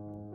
you.